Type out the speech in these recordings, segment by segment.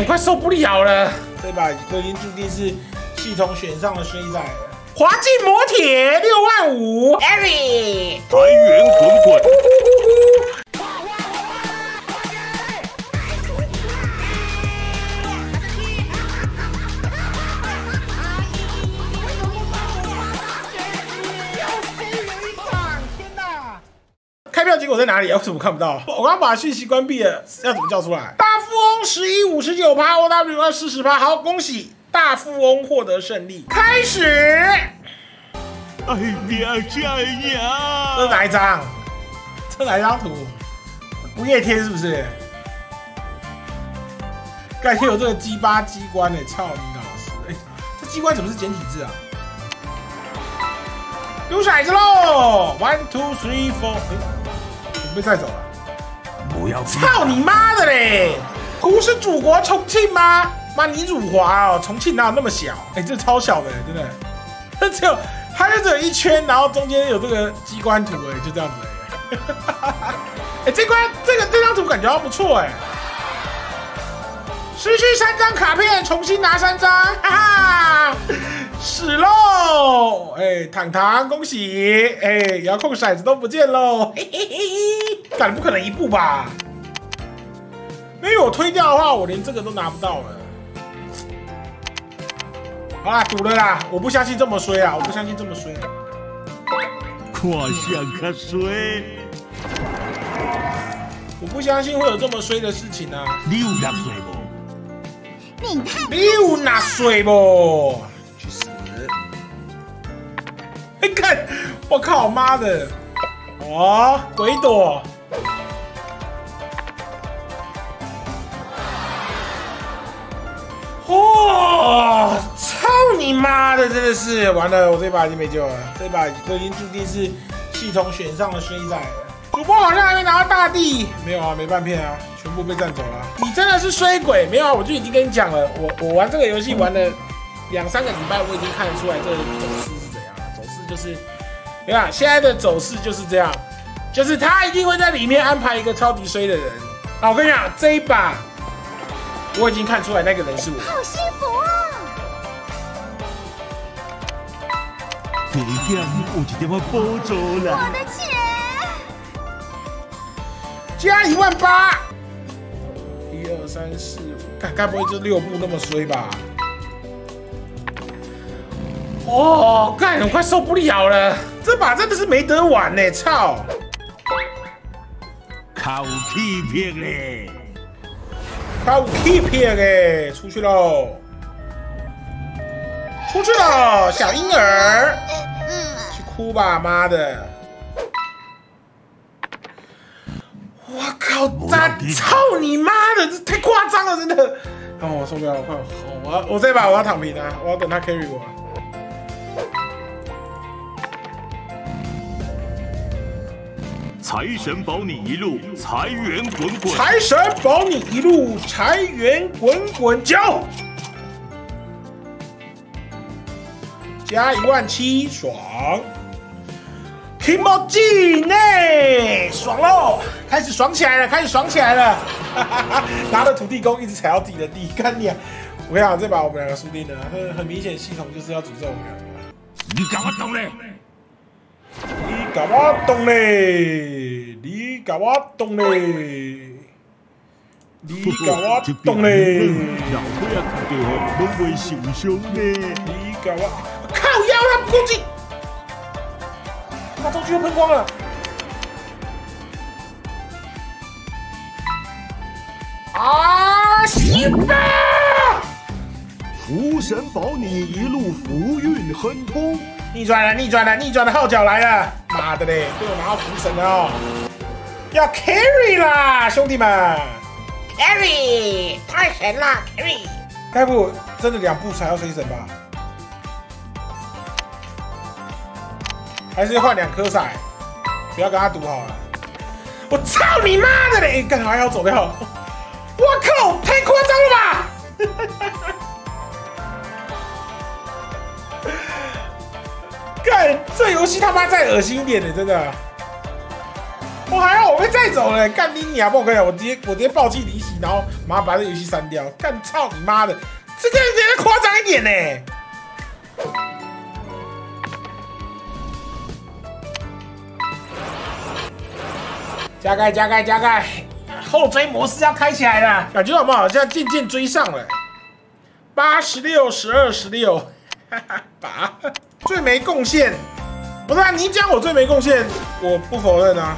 很快受不了了，对吧？都已经注定是系统选上了衰仔了。滑进魔铁六万五，Harry 财源滚滚。开票结果在哪里？为什么看不到？我刚把讯息关闭了，要怎么叫出来？大富翁十一五十九趴，OW 二四十趴，好，恭喜大富翁获得胜利。开始，哎呀，这样，这是哪一张？这哪一张图？不夜天是不是？感谢有这个鸡巴机关呢、操你老师！哎、这机关怎么是简体字啊？丢骰子喽！One two three four，哎、怎么被带走了？不要操你妈的嘞！不是祖国重庆吗？妈你辱华哦！重庆哪有那么小？哎、这超小的，真的，它只有它就只有一圈，然后中间有这个机关图，哎，就这样子哎。哎、这关这个这张图感觉还不错哎。失去三张卡片，重新拿三张，哈哈，死喽！哎、糖糖，恭喜！哎、遥控骰子都不见喽，嘿嘿嘿，干不可能一步吧？因为我推掉的话，我连这个都拿不到了。好啦，赌了啦！我不相信这么衰啊！我不相信这么衰。看相较衰，我不相信会有这么衰的事情啊！你有纳税无？你看你有纳税不？去死！哎，看，我靠，妈的！哦，鬼躲！的！真的是完了，我这把已经没救了，这把都已经注定是系统选上了衰仔了。主播好像还没拿到大地，没有啊，没半片啊，全部被占走了。你真的是衰鬼，没有啊？我就已经跟你讲了，我我玩这个游戏玩了两三个礼拜，我已经看得出来这个走势是怎样了。走势就是，你看现在的走势就是这样，就是他一定会在里面安排一个超级衰的人。啊，我跟你讲，这一把我已经看出来那个人是我。好幸福啊！一点有一点仔补助我。的钱，加一万八，一二三四五，该该不会就六步那么衰吧？哦，干，我快受不了了，这把真的是没得玩呢，操！靠欺骗嘞！他有 keep 哎，出去喽，出去喽，小婴儿，哭吧，妈的！我靠，咋操你妈的，这太夸张了，真的！哦，我受不了我，快，好，我要我这把我要躺平啊，我要等他 carry 我。财神保你一路财源滚滚，财神保你一路财源滚滚交，加一万七，爽。听不进呢，爽喽！开始爽起来了，开始爽起来了！拿着土地公一直踩到自己的地，干你啊！我跟你讲，这把我们两个输定了，很很明显，系统就是要诅咒我们两个。你搞我懂嘞？你搞我懂嘞，你搞我懂嘞，你搞我懂嘞，老伙仔看到拢会受伤呢。你搞我靠腰，他不攻击，他中区又喷光了。啊！行吧，福神保你一路福运亨通，逆转了，逆转了，逆转的号角来了！妈的嘞，被我拿到福神了哦！要 carry 啦，兄弟们！carry 太神啦，carry！该不真的两步才要追神吧？还是换两颗骰？不要跟他赌好了。我操你妈的嘞！干还要走掉？我靠，太夸张了吧！干，这游戏他妈再恶心一点的，真的。我还好我被载走了，干你娘！不可以，我直接我直接暴气离席，然后马上把这游戏删掉。干操你妈的，这个人家夸张一点呢。加盖加盖加盖，后追模式要开起来了，感觉我们好像渐渐追上了。八十六十二十六，哈哈，八最没贡献。不是啊，你讲我最没贡献，我不否认啊。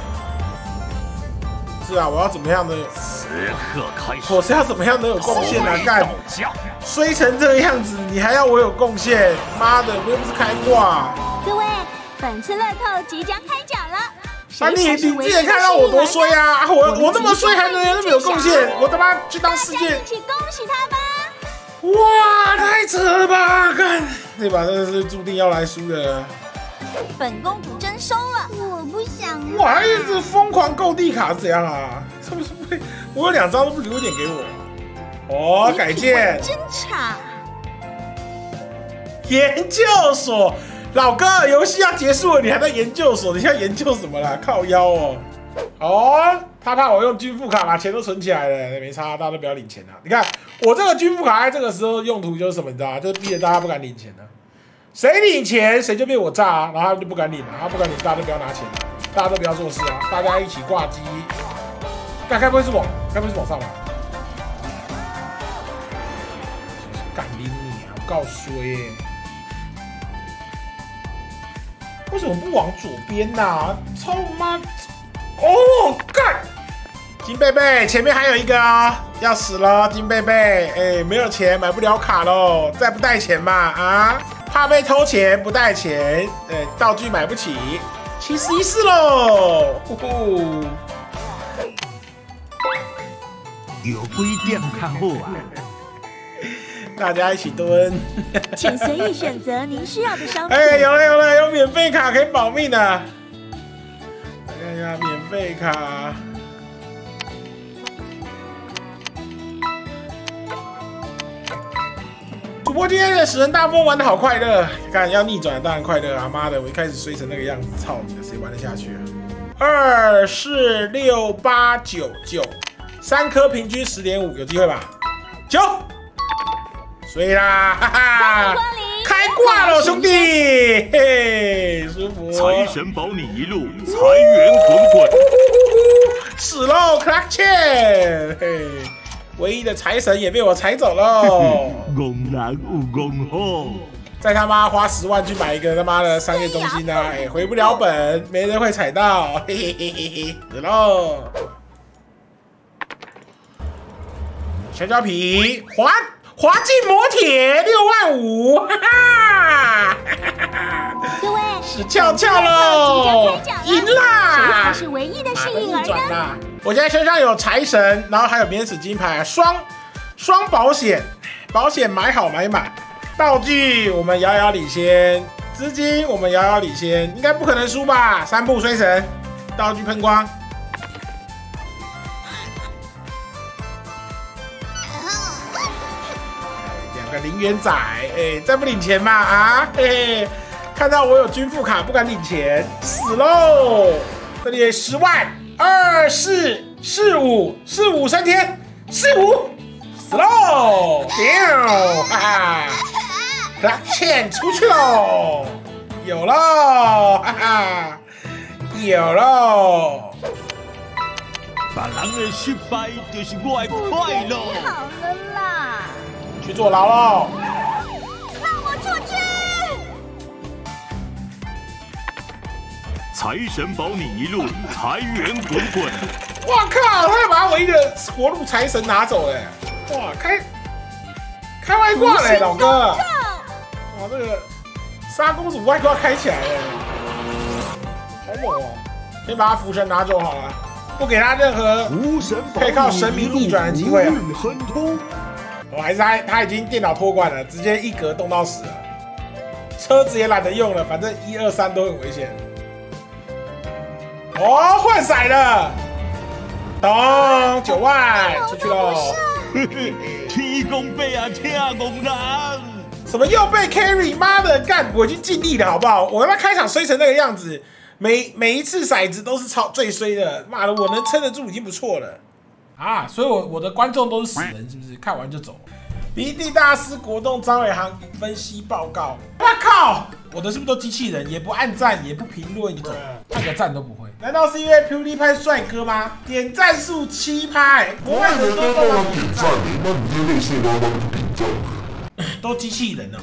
是啊，我要怎么样的？此刻开始，我是要怎么样能有贡献啊？干道家，衰成这个样子，你还要我有贡献？妈的，我又不是开挂。各位，本次乐透即将开奖了。啊你你自己看到我多衰啊！啊我我那么衰还能那么有贡献？我他妈去当世界一！起恭喜他吧！哇，太扯了吧！看，这把真的是注定要来输的。本公主真收了，我不想我还一直疯狂购地卡是怎样啊？是不是不？我有两张都不留一点给我。哦，改建真差。研究所，老哥，游戏要结束了，你还在研究所？你现在研究什么啦？靠腰哦。哦，他怕我用军付卡把钱都存起来了，没差，大家都不要领钱啊。你看我这个军付卡在这个时候用途就是什么，你知道吗？就是逼着大家不敢领钱的。谁领钱谁就被我炸、啊，然后他们就不敢领了，他不敢领，大家都不要拿钱了，大家都不要做事啊，大家一起挂机。该该不会是我？该不会是往上吧？敢领你啊！我告衰耶、为什么不往左边呐、操妈！哦，干！金贝贝，前面还有一个啊、要死了，金贝贝，哎，没有钱买不了卡喽，再不带钱嘛啊！怕被偷钱不带钱，呃，道具买不起，七十一四喽，呼呼！有几点较好啊？大家一起蹲。请随意选择您需要的商品。哎，有了有了，有免费卡可以保命的。来看一下免费卡。主播今天的死人大波玩的好快乐，看要逆转当然快乐啊！妈的，我一开始衰成那个样子，操你的，谁玩得下去啊？二四六八九九，三颗平均十点五，有机会吧？九，衰啦，哈哈！开挂了，兄弟，嘿嘿，舒服。财神保你一路财源滚滚。死喽，克拉切！嘿，唯一的财神也被我踩走喽。憨人有憨好，再他妈花十万去买一个他妈的商业中心啊！哎，回不了本，没人会踩到，嘿嘿嘿嘿嘿，死喽！香蕉皮滑滑进魔铁六万五，哈哈！各位，死翘翘喽，赢谁啦！才是唯一的幸运逆儿呢？我现在身上有财神，然后还有免死金牌，双双保险，保险买好买满。道具我们遥遥领先，资金我们遥遥领先，应该不可能输吧？三步衰神，道具喷光。零元仔，哎，再不领钱嘛啊？嘿嘿，看到我有军富卡，不敢领钱，死喽！这里十万，二四四五四五三天，四五死喽！屌，哈哈，来钱出去喽，有喽，哈哈，有喽。别人的失败就是我的快乐。好了啦，去坐牢喽！让我出去！财神保你一路财源滚滚。我靠，他要把我一的活路财神拿走哎！哇，开开外挂嘞，老哥！哇，这个沙公主外挂开起来了，好猛哦！先把他符神拿走好了，不给他任何无神保可以靠神明逆转的机会啊。我还是他他已经电脑托管了，直接一格动到死了，车子也懒得用了，反正一二三都很危险。哦，换色了，咚，九万出去喽！天公伯啊，听公人。什么又被 carry？妈的，干！我已经尽力了，好不好？我他妈开场衰成那个样子，每每一次骰子都是超最衰的，妈的，我能撑得住已经不错了啊！所以我我的观众都是死人，是不是？看完就走。鼻涕大师国栋张伟航分析报告。我靠，我的是不是都机器人？也不按赞，也不评论，就走，按个赞都不会。难道是因为 PewDiePie 帅哥吗？点赞数七拍，国外很多都帮忙点赞，那你就类似帮。都机器人哦。